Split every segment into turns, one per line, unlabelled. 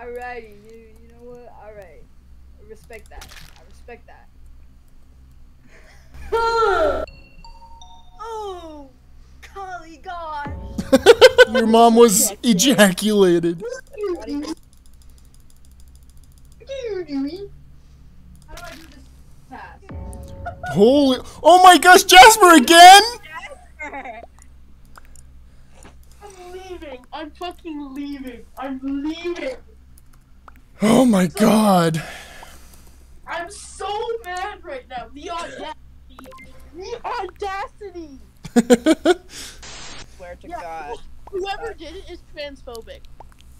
Alrighty, you, you know what? Alright. I respect that. I respect that. oh! Golly gosh!
Your mom was ejaculated.
How do I do this task?
Holy. Oh my gosh, Jasper again? Jasper.
I'm leaving. I'm fucking leaving. I'm leaving.
Oh my god.
I'm so mad right now. The audacity. The audacity.
Swear to
Yeah.
God.
Whoever did it is transphobic.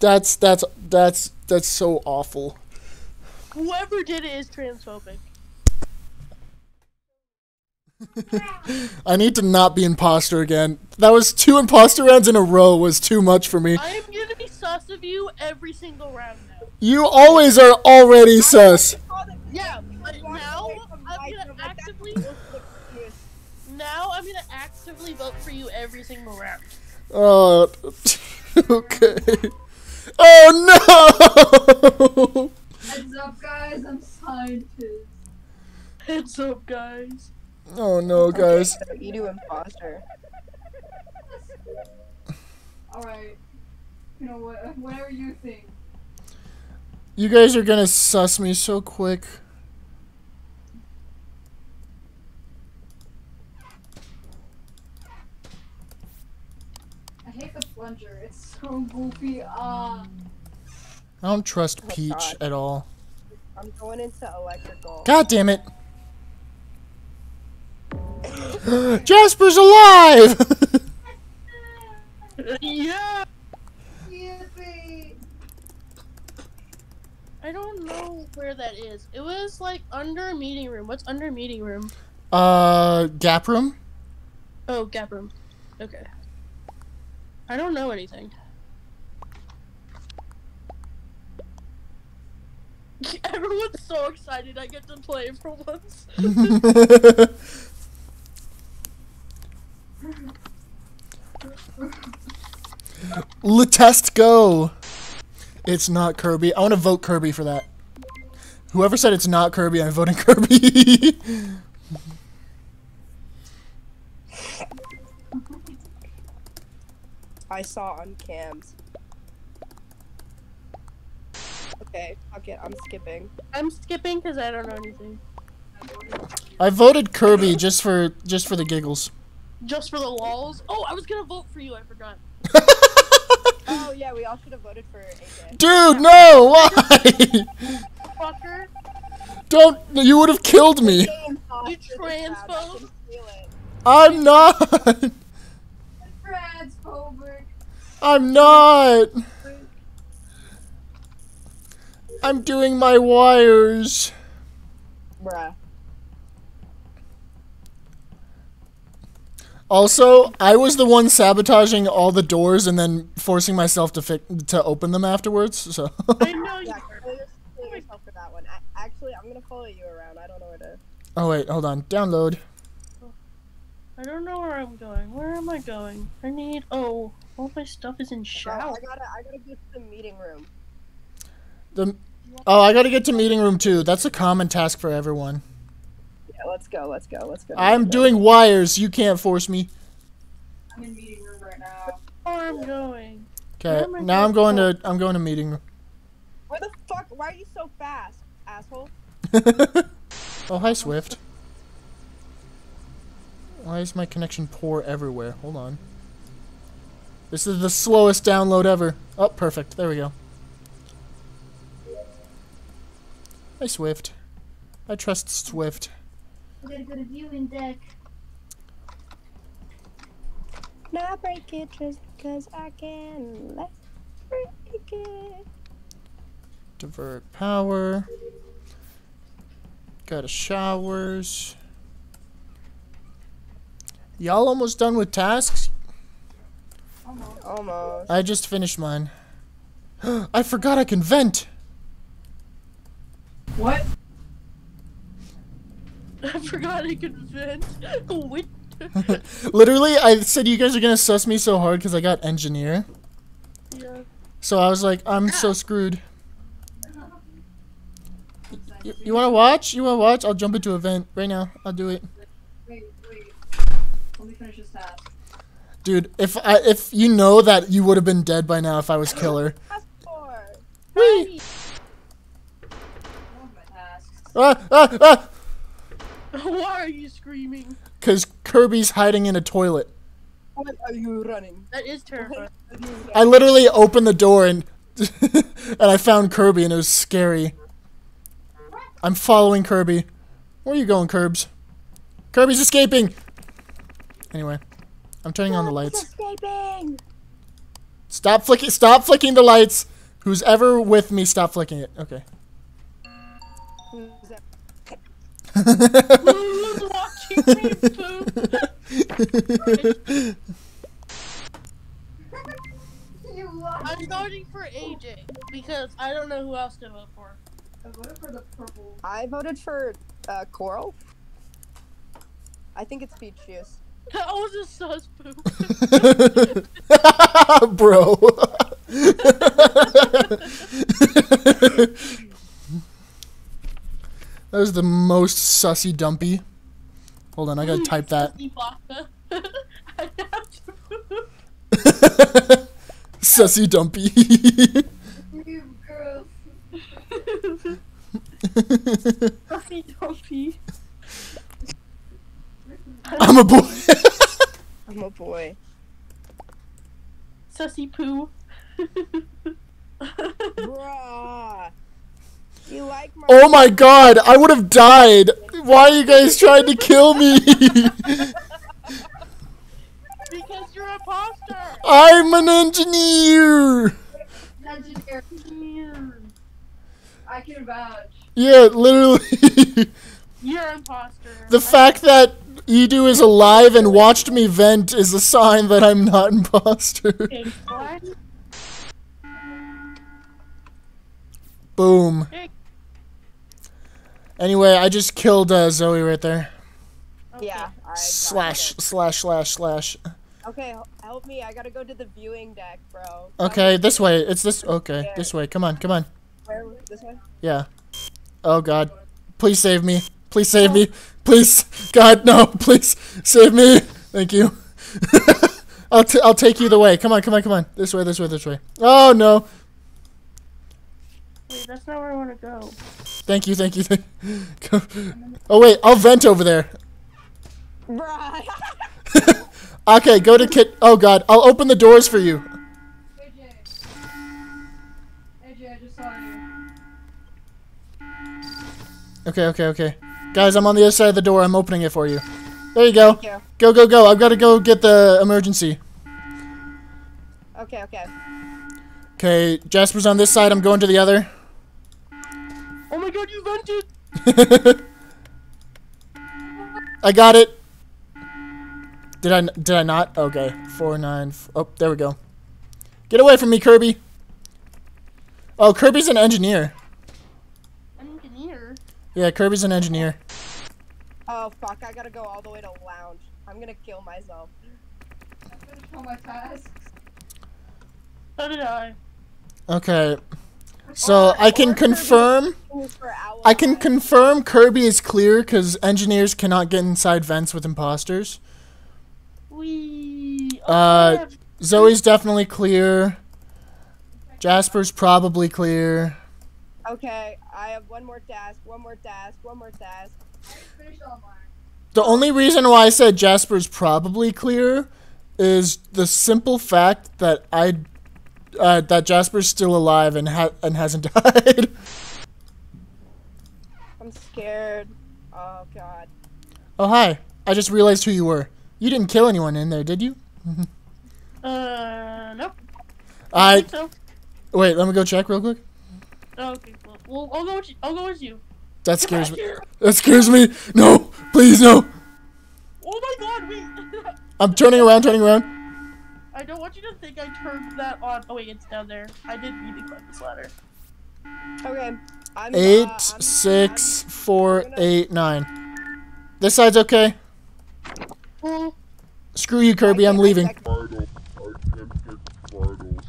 that's that's that's that's so awful.
Whoever did it is transphobic.
I need to not be imposter again. That was two imposter rounds in a row was too much for me.
I am gonna be sus of you every single round now.
You always are already sus.
Yeah, but now I'm gonna actively. Now I'm gonna actively vote for you every single round.
Oh, okay. Oh no!
Heads up, guys, I'm scientist.
Heads up, guys.
Oh no, guys.
So you do imposter.
Alright. You know what? Whatever you think.
You guys are gonna suss me so quick.
I hate the plunger. It's so goofy. Ah.
I don't trust
Oh,
Peach
God.
at all.
I'm going into electrical.
God damn it. Jasper's alive!
yeah. I don't know where that is. It was like under meeting room. What's under meeting room?
uh, gap room?
Oh, gap room. Okay. I don't know anything. Everyone's so excited I get to play for once.
Letest go! It's not Kirby. I want to vote Kirby for that. Whoever said it's not Kirby, I'm voting Kirby.
I saw on cams. Okay, fuck it, I'm skipping.
I'm skipping because I don't know anything.
I voted Kirby just for just for the giggles.
Just for the walls. Oh, I was gonna vote for you. I forgot.
Oh yeah, we all should have voted for AJ.
Dude, no! Why?
Fucker.
Don't! You would have killed me.
You transphobe.
I'm not. I'm not. I'm doing my wires.
Bruh.
Also, I was the one sabotaging all the doors and then forcing myself to fi- to open them afterwards. So
I know you.
Yeah,
were.
kill, your- kill yourself for that one. I, actually, I'm gonna follow you around. I don't know where to.
Oh wait, hold on. Download.
I don't know where I'm going. Where am I going? I need. Oh, all my stuff is in
Oh,
shower.
I gotta, I gotta go to the meeting room.
The Oh, I got to get to meeting room too. That's a common task for everyone.
Yeah, let's go, let's go, let's go.
I'm
let's go.
doing wires. You can't force me.
I'm in meeting room right now.
Where I'm going.
Okay.
Where am I
Now I'm
going?
going to I'm going to meeting room.
Where the fuck? Why are you so fast, asshole?
oh, hi Swift. Why is my connection poor everywhere? Hold on. This is the slowest download ever. Oh, perfect. There we go. Hi Swift. I trust Swift.
We gotta go to viewing deck.
Not break it just because I can. Let's break it.
Divert power. Got a showers. Y'all almost done with tasks?
Almost.
I just finished mine. I forgot I can vent.
What?
I forgot I could
Literally, I said you guys are gonna suss me so hard because I got engineer.
yeah.
So I was like, I'm so screwed. You, you want to watch? You want to watch? I'll jump into a vent right now. I'll do it.
Wait, wait. Let me finish this task.
Dude, if I if you know that you would have been dead by now if I was killer.
Task four.
Whee!
One of my tasks.
Ah, ah, ah!
Why are you screaming?
Cause Kirby's hiding in a toilet.
What are you running?
That is terrifying.
What are you running?
I literally opened the door and and I found Kirby and it was scary. I'm following Kirby. Where are you going, Curbs? Kirby's escaping. Anyway, I'm turning on the lights.
Escaping.
Stop flicking. Stop flicking the lights. Who's ever with me, stop flicking it. Okay.
I'm voting for AJ because I don't know who else to vote for.
I voted for the purple.
I voted for uh, Coral. I think it's peach juice.
That was a sus poop.
Bro. that was the most sussy dumpy. Hold on, I gotta type that.
Ibaka. I have to poop.
sussy dumpy.
You girl.
Puffy dumpy.
I'm a boy.
I'm a boy.
Sussy poo.
Bruh. You like my
oh my god, I would have died. Why are you guys trying to kill me?
because you're a imposter.
I'm an engineer.
Engineer. I can vouch.
Yeah, literally.
You're an imposter.
the fact that Edu is alive and watched me vent is a sign that I'm not imposter.
Okay, what?
Boom.
Hey.
Anyway, I just killed uh, Zoe right there.
Okay.
Yeah. I
Slash, slash, slash, slash.
Okay, help me. I gotta go to the viewing deck, bro.
Okay, this way. It's this. Okay, this way. Come on, come on.
Where? This way?
Yeah. Oh God. Please save me. Please save me. Please. God, no. Please save me. Thank you. I'll, t- I'll take you the way. Come on, come on, come on. This way, this way, this way. Oh no.
Wait, that's not where I want to go.
Thank you, thank you. Thank Go. Oh wait, I'll vent over there.
Bruh.
Okay, go to kit. Oh God, I'll open the doors for you.
AJ. AJ, I just saw you.
Okay, okay, okay. Guys, I'm on the other side of the door. I'm opening it for you. There you go.
Thank you.
Go, go, go. I've got to go get the emergency.
Okay, okay.
Okay, Jasper's on this side. I'm going to the other.
Oh my god, you vented!
I got it. Did I? Did I not? Okay. Four nine. F- oh, there we go. Get away from me, Kirby. Oh, Kirby's an engineer.
An engineer.
Yeah, Kirby's an engineer.
Oh fuck! I gotta go all the way to lounge. I'm gonna kill myself.
I finished all my tasks.
So did I.
Okay. So I can confirm. I can confirm Kirby is clear because engineers cannot get inside vents with imposters. Uh, Zoe's definitely clear. Jasper's probably clear.
Okay, I have one more task. One more task. One more task.
I finished all mine.
The only reason why I said Jasper's probably clear is the simple fact that I uh, that Jasper's still alive and ha- and hasn't died.
I'm scared. Oh god.
oh hi! I just realized who you were. You didn't kill anyone in there, did you?
Uh, nope. I
I
think so.
wait. Let me go check real quick.
Oh, okay, well, well, I'll go with you. I'll go with you.
That scares
back
me. That scares me. No, please no.
Oh my god, wait.
I'm turning around, turning around.
I don't want you to think I turned that on. Oh wait, it's down there. I did need to climb this ladder.
Okay. I'm
Eight,
uh, I'm-
six, four,
gonna-
eight, nine. This side's okay.
Well,
Screw you, Kirby. I'm
I- I-
leaving.
I-
Vitals. I can pick vitals.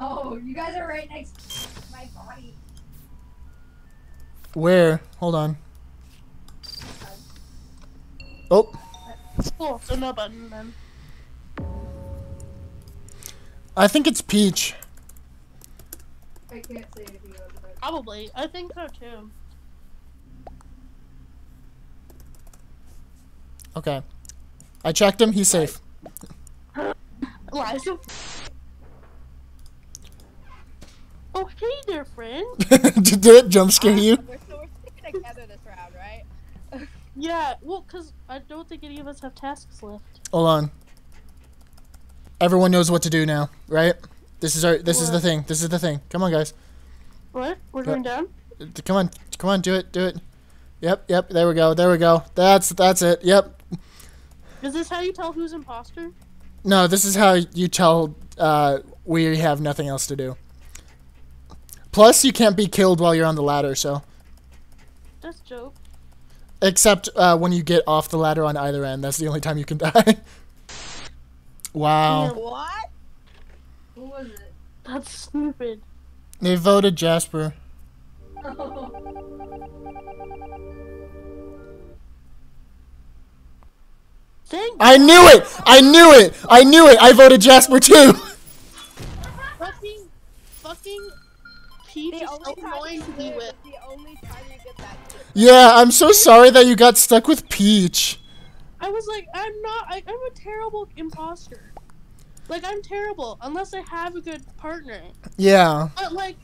Oh, you guys are right next to my body.
Where? Hold on. Oh,
Cool. So no button then.
I think it's Peach.
I can't say anything about it.
Probably. I think so too.
Okay. I checked him. He's safe.
Liza. Oh, hey there, friend.
Did it jump scare ah, you?
We're, so we're sticking together this round, right?
Yeah, well, because I don't think any of us have tasks left.
Hold on. Everyone knows what to do now, right? This is our. This is the thing. This is the thing. Come on, guys.
What? We're going down?
Come on. Come on. Do it. Do it. Yep. Yep. There we go. There we go. That's that's it. Yep.
Is this how you tell who's imposter?
No, this is how you tell uh, we have nothing else to do. Plus, you can't be killed while you're on the ladder. So,
That's joke.
except uh, when you get off the ladder on either end, that's the only time you can die. Wow.
What?
Who was it?
That's stupid.
They voted Jasper.
Thank
I knew it! I knew it! I knew it! I voted Jasper too!
fucking, fucking Peach
The
is so annoying to be with.
the only time you get that.
Yeah, I'm so sorry that you got stuck with Peach.
I was like, I'm not. I, I'm a terrible imposter. Like I'm terrible unless I have a good partner.
Yeah.
But like,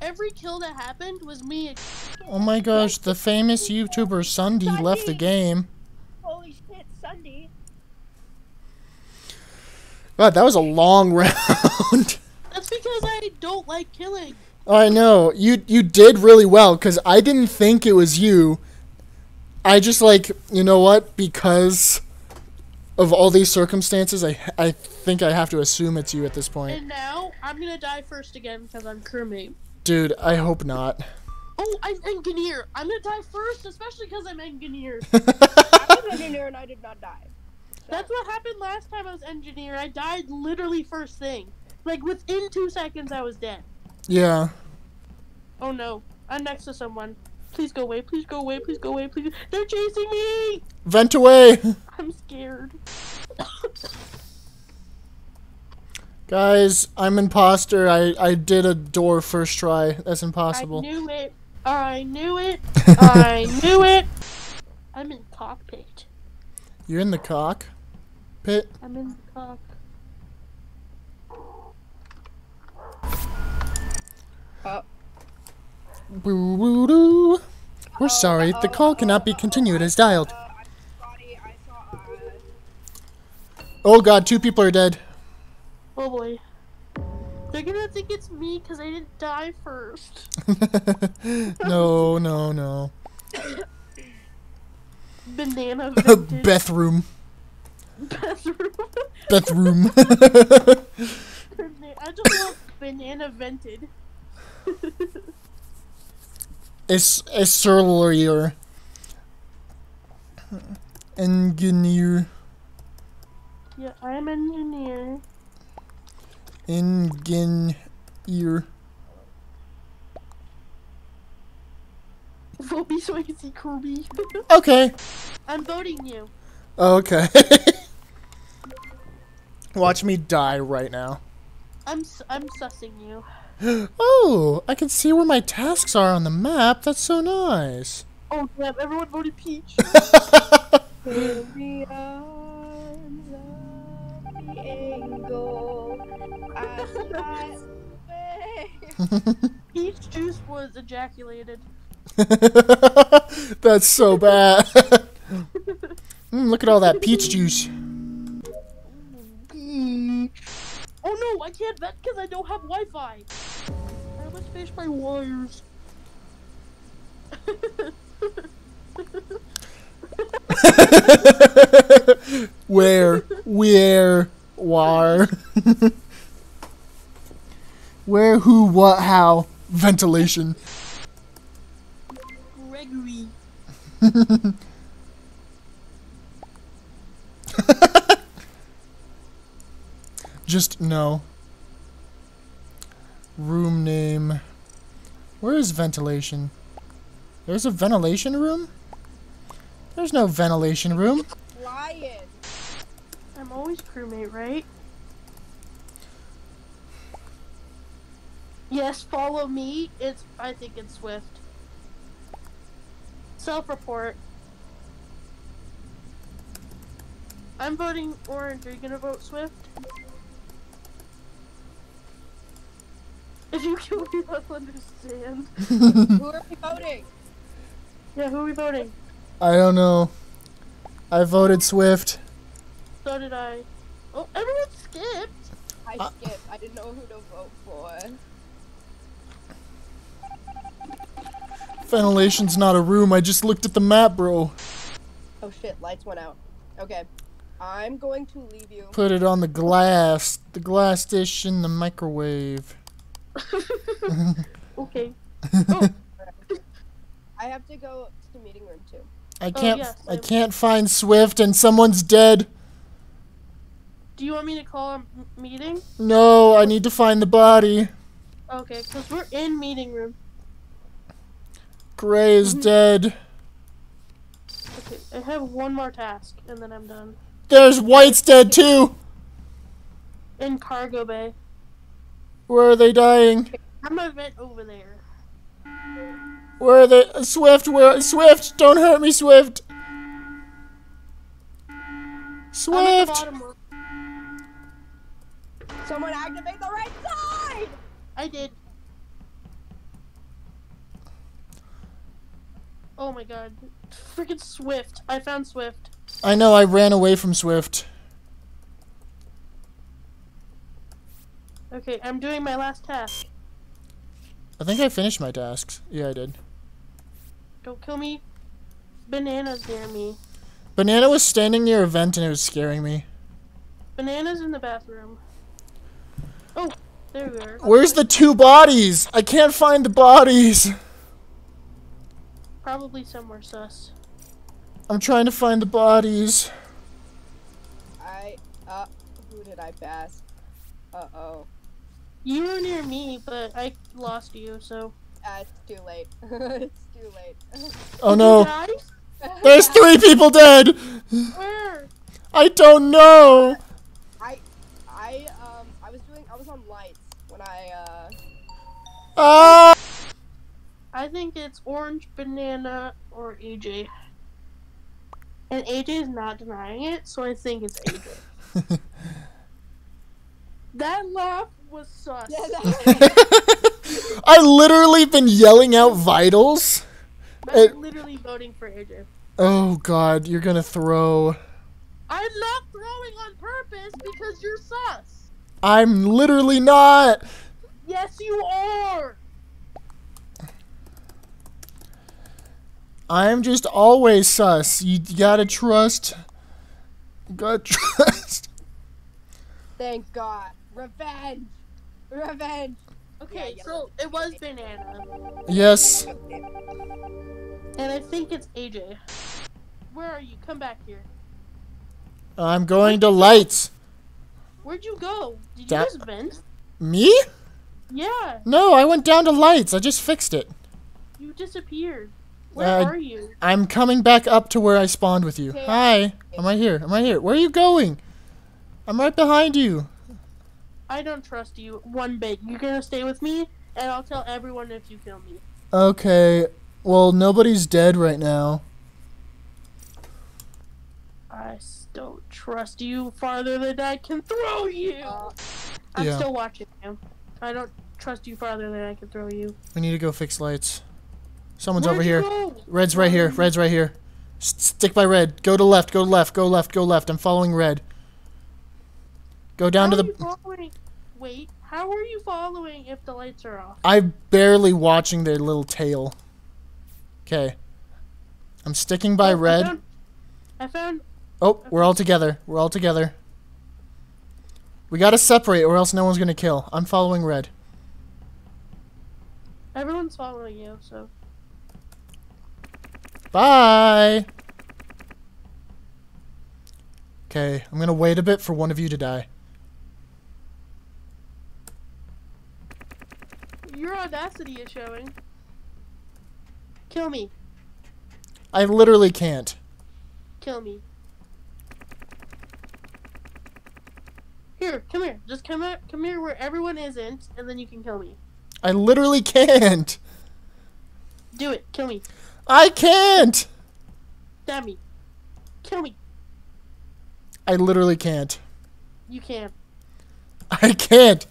every kill that happened was me.
Oh my gosh, the famous YouTuber Sunday left the game.
Holy shit, Sunday.
God, that was a long round.
That's because I don't like killing.
I know. You you did really well cuz I didn't think it was you. I just like, you know what? Because of all these circumstances, I I think I have to assume it's you at this point.
And now I'm gonna die first again because I'm crewmate.
Dude, I hope not.
Oh, I'm engineer. I'm gonna die first, especially because I'm engineer.
I was engineer and I did not die.
That's what happened last time I was engineer. I died literally first thing. Like within two seconds, I was dead.
yeah.
Oh no, I'm next to someone. Please go away. Please go away. Please go away. Please. They're chasing me.
Vent away.
I'm scared.
Guys, I'm imposter. I I did a door first try. That's impossible.
I knew it. I knew it. I knew it. I'm in cockpit.
You're in the cock pit.
I'm in the cock.
Boo boo doo. We're sorry, the call cannot be continued as dialed.
I'm Scotty. I saw.
Oh god, two people are dead.
Oh boy. They're gonna think it's me because I didn't die first.
no, no, no.
Banana vented.
Beth room.
bathroom.
Beth room.
I just want banana vented.
It's a surlier. Engineer.
yeah, I'm engineer.
Engineer.
Vote me so I can see Kirby.
Okay.
I'm voting you.
Okay. Watch me die right now.
I'm I'm sussing you.
Oh, I can see where my tasks are on the map. That's so nice.
Oh damn! Everyone voted Peach.
in the arms of the angel. I fly away.
Peach juice was ejaculated.
That's so bad. Mm, look at all that peach juice.
Oh no! I can't vet because I don't have Wi-Fi. Finish my wires.
Where? Where? Where? Where? Who? What? How? Ventilation.
Gregory.
Just no. Room name. Where is ventilation? There's a ventilation room? There's no ventilation room.
Lion.
I'm always crewmate, right? Yes, follow me. It's I think it's Swift. Self-report. I'm voting orange. Are you gonna vote Swift? If you kill me, I'll understand.
Who are we voting?
Yeah, who are we voting?
I don't know. I voted Swift.
So did I. Oh, everyone skipped.
I
Uh,
skipped. I didn't know who to vote for.
Ventilation's not a room. I just looked at the map, bro.
Oh shit, lights went out. Okay. I'm going to leave you.
Put it on the glass. The glass dish in the microwave.
Okay. Oh.
I have to go to the meeting room too.
I oh, can't.
yes,
I
I-
can't find Swift, and someone's dead.
Do you want me to call a m- meeting?
No, I need to find the body.
Okay, because we're in meeting room.
Gray is mm-hmm. dead.
Okay, I have one more task, and then I'm done.
There's White's dead too.
In cargo bay.
Where are they dying?
I'm vent over there.
Where are they? Uh, Swift, where? Swift, don't hurt me, Swift.
I'm at the
Swift.
Someone activate the right side!
I did. Oh my god. Freaking Swift. I found Swift.
I know. I ran away from Swift.
Okay, I'm doing my last task.
I think I finished my tasks. Yeah, I did.
Don't kill me. Bananas near me.
Banana was standing near a vent and it was scaring me.
Bananas in the bathroom. Oh, there we are.
Where's the two bodies? I can't find the bodies.
Probably somewhere sus.
I'm trying to find the bodies.
I, uh, who did I pass? Uh oh.
You were near me, but I lost you, so.
Uh, it's too late. it's too late.
Oh no. There's three people dead.
Where?
I don't know.
I, I, um, I was doing, I was on lights when I, uh,
Ah!
I think it's orange, banana, or AJ. And AJ is not denying it, so I think it's AJ. that laugh was sus.
yeah, that,
I literally been yelling out vitals.
I'm literally voting for AJ.
Oh god, you're gonna throw.
I'm not throwing on purpose because you're sus.
I'm literally not.
Yes, you are.
I'm just always sus. You gotta trust. You gotta trust.
thank God. Revenge! Revenge!
Okay,
Yeah,
so it was banana,
Yes.
and I think it's AJ. Where are you? Come back here.
I'm going to lights.
Where'd you go? Did you
Da-
just vent?
Me?
Yeah,
No, I went down to lights. I just fixed it.
you disappeared. Where
Uh,
are you?
I'm coming back up to where I spawned with you.
Okay.
Hi. I'm right here. I'm right here. Where are you going? I'm right behind you.
I don't trust you one bit. You're gonna stay with me, and I'll tell everyone if you kill me.
Okay. Well, nobody's dead right now.
I don't trust you farther than I can throw you.
Uh,
I'm
Yeah.
still watching you. I don't trust you farther than I can throw you.
We need to go fix lights. Someone's
Where'd
over here.
go?
Red's right here. Red's right here. S- stick by red. Go to left. Go to left. Go left. Go left. I'm following red. Go down
How
to the.
following? Wait, how are you following if the lights are off?
I'm barely watching their little tail. Okay. I'm sticking by
Oh, I
red.
found, I found.
Oh, we're all together. We're all together. We gotta separate or else no one's gonna kill. I'm following red.
Everyone's following you, so.
Bye! Okay, I'm gonna wait a bit for one of you to die.
Your audacity is showing. Kill me.
I literally can't.
Kill me. Here, come here. Just come here, come here where everyone isn't, and then you can kill me.
I literally can't.
Do it. Kill me.
I can't.
Stab me. Kill me.
I literally can't.
You can't.
I can't.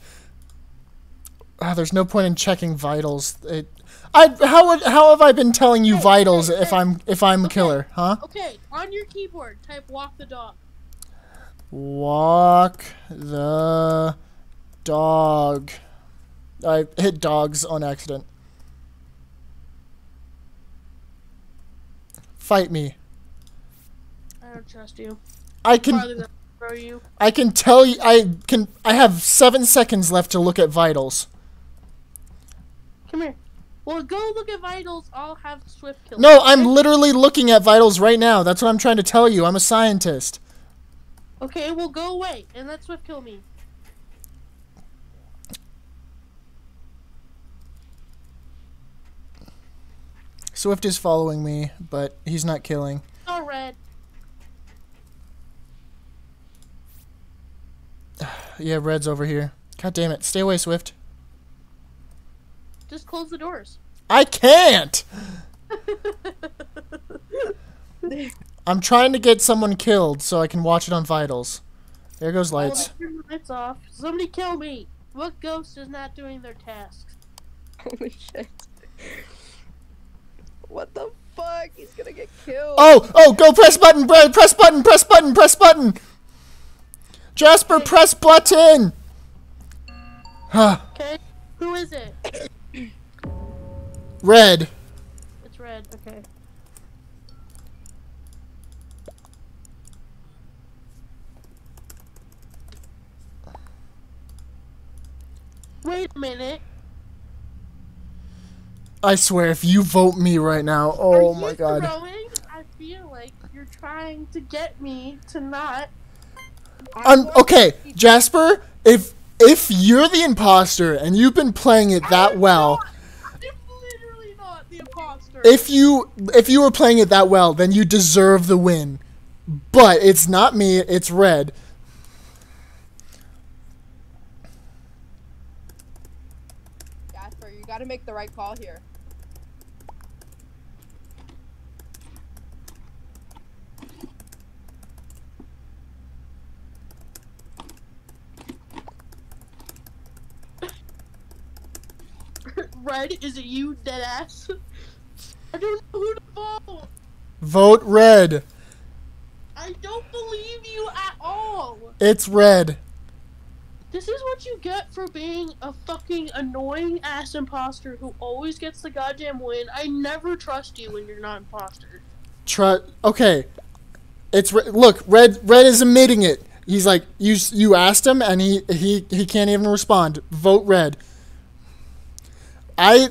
Ah, there's no point in checking vitals. It, I how would how have I been telling you
Hey,
vitals
hey,
if
hey.
I'm if I'm a killer, huh?
Okay, on your keyboard, type walk the dog.
Walk the dog. I hit dogs on accident. Fight me.
I don't trust you.
I can
than throw you.
I can tell you I can I have 7 seconds left to look at vitals.
Come here. Well, go look at vitals. I'll have Swift kill.
No, I'm literally looking at vitals right now. That's what I'm trying to tell you. I'm a scientist.
Okay, well, go away and let Swift kill me.
Swift is following me, but he's not killing.
Oh, red.
Yeah, Red's over here. God damn it. Stay away, Swift.
Just close the doors.
I can't! I'm trying to get someone killed so I can watch it on vitals. There goes lights.
Oh, turn the lights off. Somebody kill me. What ghost is not doing their tasks?
Holy shit. What the fuck? He's gonna get killed.
Oh, oh, go press button, Brad. Press button, press button, press button. Jasper, press button. Huh.
Okay, who is it?
Red.
It's red. Okay. Wait a minute.
I swear, if you vote me right now, oh my god.
Throwing? I feel like you're trying to get me to not.
I'm okay, Jasper. If if you're the imposter and you've been playing it that well,
not- I'm literally not the imposter.
If you if you were playing it that well, then you deserve the win. But it's not me. It's Red.
Jasper, you gotta make the right call here.
Red, is it you, deadass? I don't know who to vote.
Vote Red.
I don't believe you at all.
It's Red.
This is what you get for being a fucking annoying ass imposter who always gets the goddamn win. I never trust you when you're not imposter.
Try. Okay. It's Re- look. Red. Red is admitting it. He's like you. You asked him, and he he he can't even respond. Vote Red. I.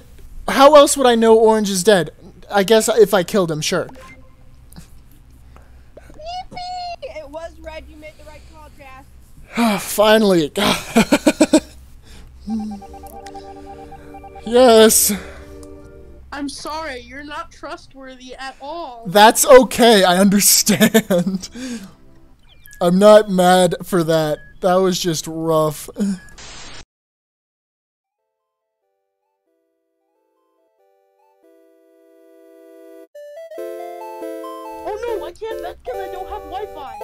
How else would I know Orange is dead? I guess if I killed him, sure.
Yippee! It was red. You made the right call, Jas.
Ah, finally. yes.
I'm sorry, you're not trustworthy at all.
That's okay. I understand. I'm not mad for that. That was just rough.
I don't have Wi-Fi.